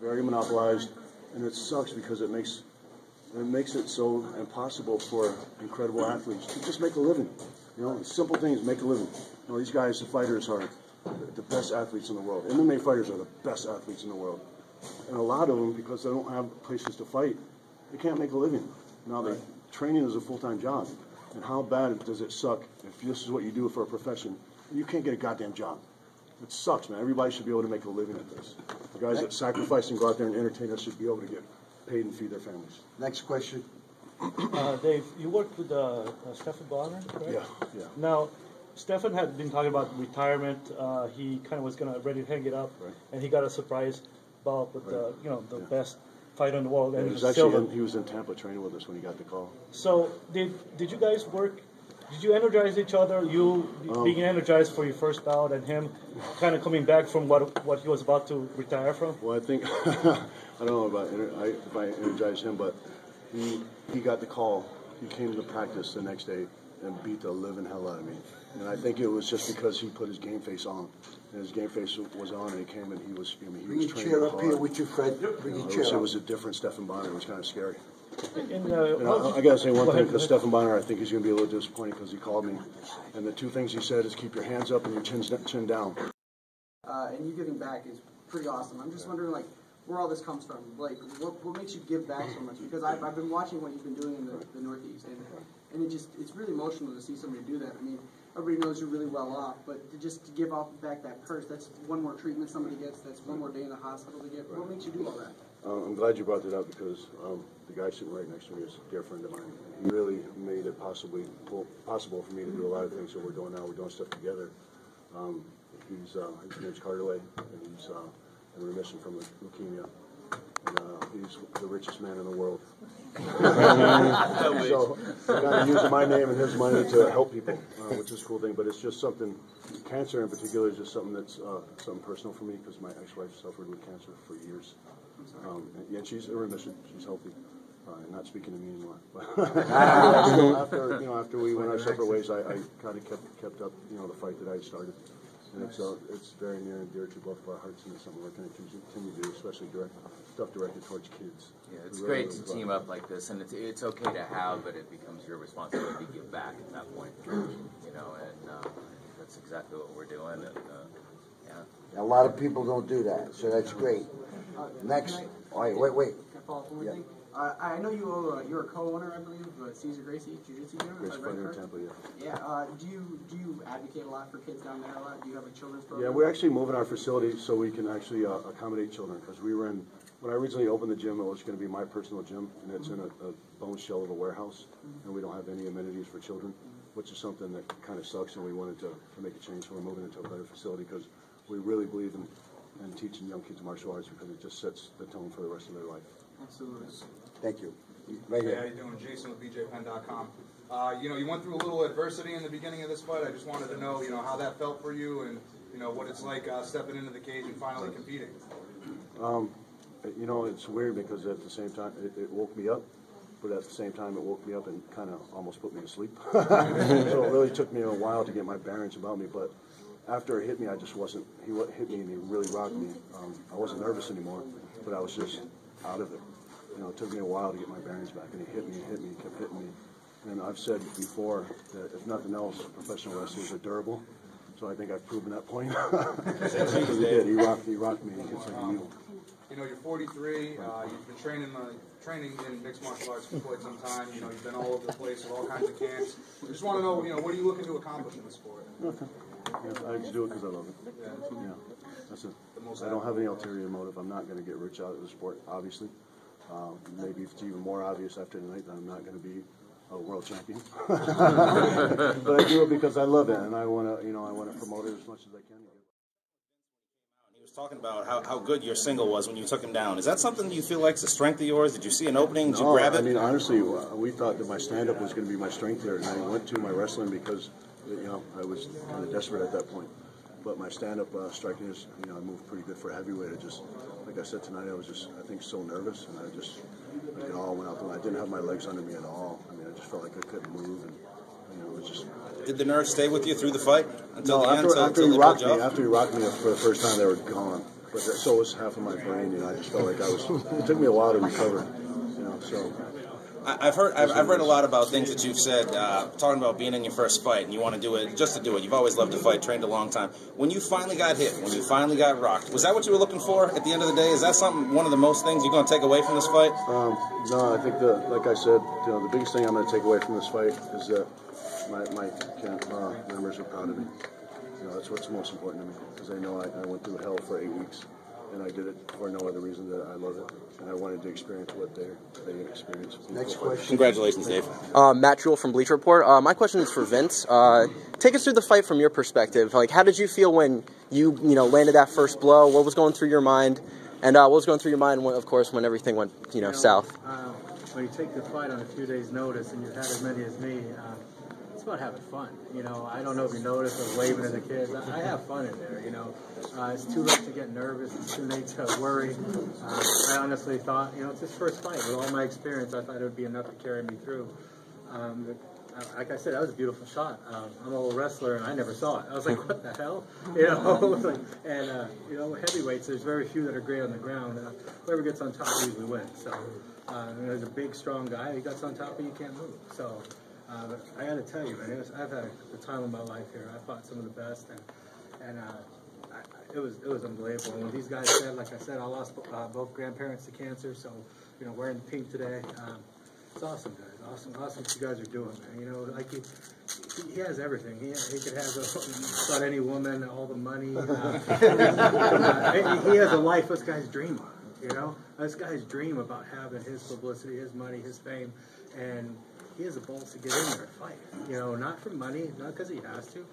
very monopolized, and it sucks because it makes it makes it so impossible for incredible athletes to just make a living. You know, simple things make a living. You know, these guys, the fighters, are the best athletes in the world. MMA fighters are the best athletes in the world, and a lot of them, because they don't have places to fight, they can't make a living. Now, they training is a full time job, and how bad does it suck if this is what you do for a profession you can't get a goddamn job? It sucks, man. Everybody should be able to make a living at this. The guys that sacrifice and go out there and entertain us should be able to get paid and feed their families. Next question. Uh, Dave, you worked with uh, uh, Stephan Bonnar, correct? Yeah, yeah. Now, Stephan had been talking about retirement. Uh, he kind of was gonna ready to hang it up, Right. and he got a surprise bout with the you know the Yeah. best fighter in the world, and He was was actually in, he was in Tampa training with us when he got the call. So did did you guys work? Did you energize each other? You Um, being energized for your first bout, and him kind of coming back from what what he was about to retire from. Well, I think I don't know about ener- I, if I energized him, but he he got the call. He came to practice the next day and beat the living hell out of me. And I think it was just because he put his game face on, and his game face was on, and he came and he was I mean, he Bring was your training chair up hard. here with you, Fred. Bring You your know, it, chair was, it was a different Stephan Bonnar. It was kind of scary. And, uh, And I, I gotta say one go thing ahead, because go ahead. Stephan Bonnar, I think he's gonna be a little disappointed because he called me, and the two things he said is keep your hands up and your chin chin down. uh, and you giving back is pretty awesome. I'm just wondering, like, where all this comes from. Like, what, what makes you give back so much? Because I've, I've been watching what you've been doing in the, the Northeast, and, and it just it's really emotional to see somebody do that. I mean, everybody knows you're really well off, but to just to give off back that purse, that's one more treatment somebody gets. That's one more day in the hospital to get. What makes you do all that? I'm glad you brought that up because um, the guy sitting right next to me is a dear friend of mine. He really made it possibly po- possible for me to do a lot of things that we're doing now. We're doing stuff together. Um, he's uh, his name's Carterway, and he's uh, in remission from leukemia. And, uh, he's the richest man in the world. so of using my name and his money to help people, uh, which is a cool thing. But it's just something. Cancer in particular is just something that's uh, something personal for me because my ex-wife suffered with cancer for years. Um, and, yeah, she's in remission. She's healthy. Uh, not speaking to me anymore. But still, after you know, after we went our separate ways, I, I kind of kept kept up, you know, the fight that I started, and it's uh, it's very near and dear to both of our hearts, and it's something we're going to continue to do, especially direct stuff directed towards kids. Yeah, it's really, great to team up like this, and it's it's okay to have, but it becomes your responsibility to give back at that point. You know, and uh, that's exactly what we're doing. And, uh, yeah. A lot of people don't do that, so that's great. Uh, Next. can I- Wait, wait, wait. Can I follow up on one Yeah. thing? Uh, I know you owe, uh, you're a co-owner, I believe, of Cesar Gracie Jiu-Jitsu Gym. Grace is that right, Fighter in yeah. Yeah. Uh, do you do you advocate a lot for kids down there a lot? Do you have a children's program? Yeah, we're actually moving our facility so we can actually uh, accommodate children because we were in. When I originally opened the gym, it was going to be my personal gym, and it's in a, a bone shell of a warehouse, and we don't have any amenities for children, which is something that kind of sucks. And we wanted to, to make a change, so we're moving into a better facility because we really believe in, in teaching young kids martial arts because it just sets the tone for the rest of their life. Absolutely. Thank you. Right Hey, how you doing? Jason with BJPenn.com. Uh, you know, you went through a little adversity in the beginning of this fight. I just wanted to know, you know, how that felt for you and, you know, what it's like uh, stepping into the cage and finally competing. You know, it's weird because at the same time, it, it woke me up, but at the same time, it woke me up and kind of almost put me to sleep. so it really took me a while to get my bearings about me. But after it hit me, I just wasn't. He hit me and he really rocked me. Um, I wasn't nervous anymore, but I was just out of it. You know, it took me a while to get my bearings back, and he hit me, and hit me, kept hitting me. And I've said before that if nothing else, professional wrestlers are durable. So I think I've proven that point. He did. He rocked. He rocked me. He hits like a mule. You know, you're 43. Uh, you've been training uh, training in mixed martial arts for quite some time. You know, you've been all over the place with all kinds of camps. I just want to know, you know, what are you looking to accomplish in the sport? Yeah, I just do it because I love it. Yeah. That's it. I don't have any ulterior motive. I'm not going to get rich out of the sport, obviously. Um, maybe it's even more obvious after tonight that I'm not going to be a world champion. but I do it because I love it, and I want to, you know, I want to promote it as much as I can. He was talking about how, how good your single was when you took him down. Is that something you feel like is a strength of yours? Did you see an opening? Did you grab it? I mean, honestly, uh, we thought that my stand-up was going to be my strength here, and I went to my wrestling because, you know, I was kind of desperate at that point. But my stand-up uh, striking is, you know, I moved pretty good for a heavyweight. I just, like I said tonight, I was just, I think, so nervous, and I just, like, it all went out the window. I didn't have my legs under me at all. I mean, I just felt like I couldn't move, and you know, it was just. Did the nerves stay with you through the fight until No, the after, Until, after until he rocked me, after he rocked me for the first time, they were gone. but that, so was half of my brain. You know, I just felt like I was. It took me a while to recover. You know, so I've heard, I've, I've read a lot about things that you've said, uh, talking about being in your first fight and you want to do it just to do it. You've always loved to fight, trained a long time. When you finally got hit, when you finally got rocked, was that what you were looking for at the end of the day? Is that something, one of the most things you're going to take away from this fight? Um, no, I think the like I said, you know, the biggest thing I'm going to take away from this fight is that my my camp uh, members are proud of me. You know, that's what's most important to me because they know I, I went through hell for eight weeks, and I did it for no other reason that I love it, and I wanted to experience what they they experienced. Next question. Congratulations, Dave. Uh, Matt Juul from Bleacher Report. Uh, my question is for Vince. Uh, take us through the fight from your perspective. Like, how did you feel when you you know landed that first blow? What was going through your mind? And uh, what was going through your mind, when, of course, when everything went you know south? Uh, when you take the fight on a few days' notice and you've had as many as me, uh, it's about having fun. You know, I don't know if you noticed, was waving at the kids. I, have fun in there, you know. Uh, it's too late to get nervous. It's too late to worry. Uh, I honestly thought, you know, it's his first fight. With all my experience, I thought it would be enough to carry me through. Um, but, uh, like I said, that was a beautiful shot. Um, I'm a little wrestler, and I never saw it. I was like, "What the hell?" You know. And uh, you know, heavyweights. There's very few that are great on the ground. Uh, whoever gets on top usually wins. So, uh, there's a big, strong guy. He gets on top, and you can't move. So, uh, but I got to tell you, man, it was, I've had the time of my life here. I fought some of the best, and and uh, I, it was it was unbelievable. And these guys said, like I said, I lost uh, both grandparents to cancer, so you know, wearing pink today. Um, it's awesome, guys. Awesome, awesome what you guys are doing, man. You know, like he, he, has everything. He, he could have a, about any woman, all the money. Uh, he, he has a life this guy's dream on. You know, this guy's dream about having his publicity, his money, his fame, and he has the balls to get in there and fight. You know, not for money, not because he has to.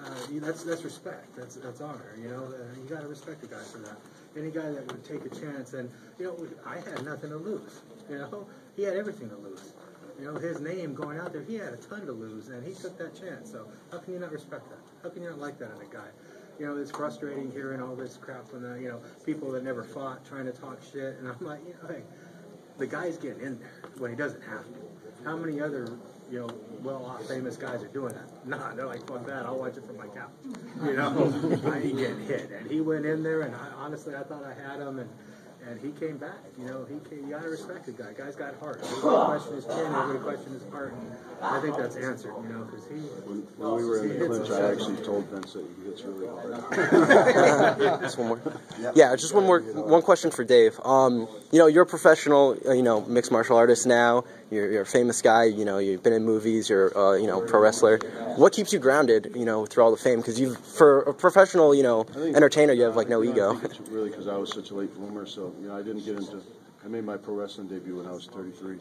Uh, that's that's respect. That's that's honor. You know, uh, you got to respect a guy for that. Any guy that would take a chance, and you know, I had nothing to lose. You know, he had everything to lose. You know, his name going out there, he had a ton to lose, and he took that chance. So how can you not respect that? How can you not like that in a guy? You know, it's frustrating hearing all this crap from the, you know, people that never fought trying to talk shit, and I'm like, you know, hey, the guy's getting in there when he doesn't have to. How many other, you know, well-off famous guys are doing that? Nah, they're like, fuck that, I'll watch it from my couch. You know, I ain't getting hit. And he went in there, and I, honestly, I thought I had him, and and he came back. You know, he came, you gotta respect the guy. Guy's got heart. Everybody question his chin, everybody question his heart, and I think that's answered. You know, because he. when, when we were in the clinch, I actually told Vince that he hits really hard. Just one more. Yeah, just one more. One question for Dave. Um, you know, you're a professional. uh, You know, mixed martial artist now. You're, you're a famous guy. You know, you've been in movies. You're, uh, you know, pro wrestler. What keeps you grounded? You know, through all the fame? Because you've, for a professional, you know, entertainer, you have like no You know, ego. It's really because I was such a late bloomer. So you know, I didn't get into. I made my pro wrestling debut when I was 33,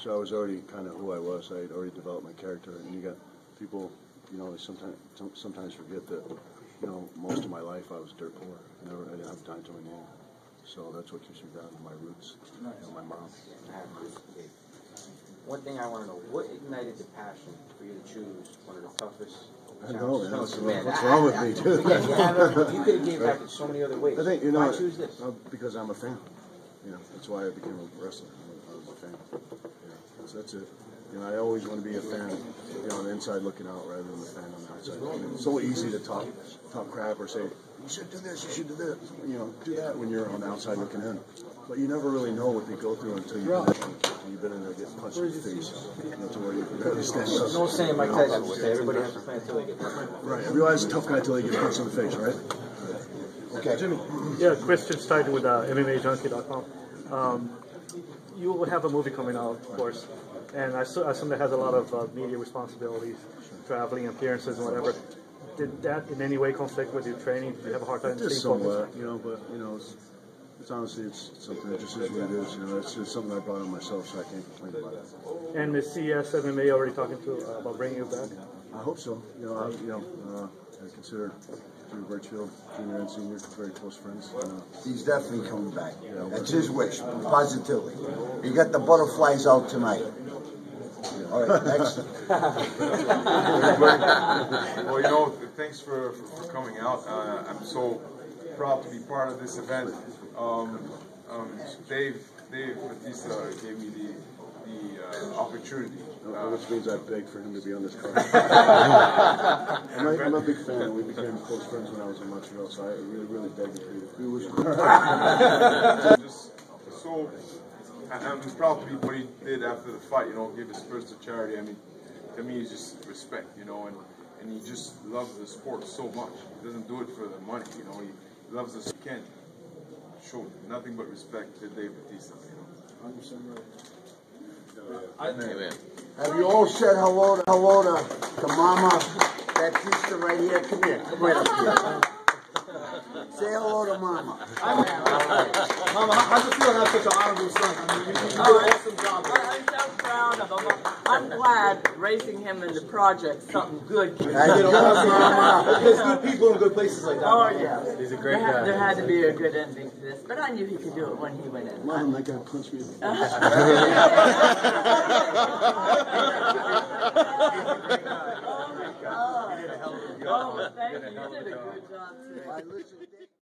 so I was already kind of who I was. I had already developed my character, and you got people. You know, they sometimes sometimes forget that. You know, most of my life I was dirt poor. I never, I didn't have time to my name. So that's what keeps me grounded. My roots, you know, my mom. One thing I want to know, what ignited the passion for you to choose one of the toughest I know, man. challenges? What's wrong- what's wrong with me, too? Yeah, you, you could have gave back in so many other ways. I think you know. Why choose this? uh, because I'm a fan. You know, that's why I became a wrestler. I was a fan. You know, that's, it. You know, I always want to be a fan. You know, on the inside looking out rather than the fan on the outside. It's so easy to talk talk crap or say you should do this, you should do this. You know, do that when you're on the outside looking in. But you never really know what they go through until you've been, until you've been in there getting punched in the face. You know, to where you can barely stand up. No saying Mike Tyson would say everybody has to plan until they get punched. Right. Everybody's a tough guy until they get punched in the face, right? Okay. Jimmy. Yeah, Christian started with uh, MMAJunkie.com. Um, you will have a movie coming out, of course, and I I assume that has a lot of uh, media responsibilities, traveling, appearances, and whatever. Did that in any way conflict with your training? Did you have a hard time Just staying somewhat, focused? you know, but you know, it's, it's honestly it's something that just is what it is. You know, it's, it's something I brought on myself, so I can't complain about it. And is CES MMA already talking to uh, about bringing you back? I hope so. You know, I, you know, uh, I consider Jimmy Burchfield, junior and senior, very close friends. And, uh, He's definitely coming back. That's his wish, positively. You got the butterflies out tonight. All right, next. well, you know, thanks for, for, for coming out. Uh, I'm so proud to be part of this event. Um, um, Dave, Dave Bautista gave me the the uh, opportunity. Uh, Which means I begged for him to be on this card. I'm, a, I'm a big fan. We became close friends when I was in Montreal, so I really, really begged him to be just so, I- I'm um, proud to be what he did after the fight. You know, give his first to charity. I mean, to me, it's just respect. You know, and and he just loves the sport so much. He doesn't do it for the money. You know, he loves the. He can't show nothing but respect to Dave Bautista. You know. Amen. Have you all said hello to, hello to, to Mama Bautista right here? Come here, come right up here. Say hello to Mama. Mama, how- how's it feel to have such an honorable son? I mean, you, you did an awesome job. I'm so proud of him. I'm glad raising him in the project, something good came That's good, There's good people in good places like that. Oh, yeah. He's a There great had, guy. there had to be a good ending to this, but I knew he could do it when he went in. Mom, that guy punched me. Oh, oh thank you. You did a good job, too. I listen-